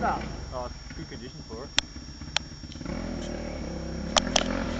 That. Oh, good condition for it.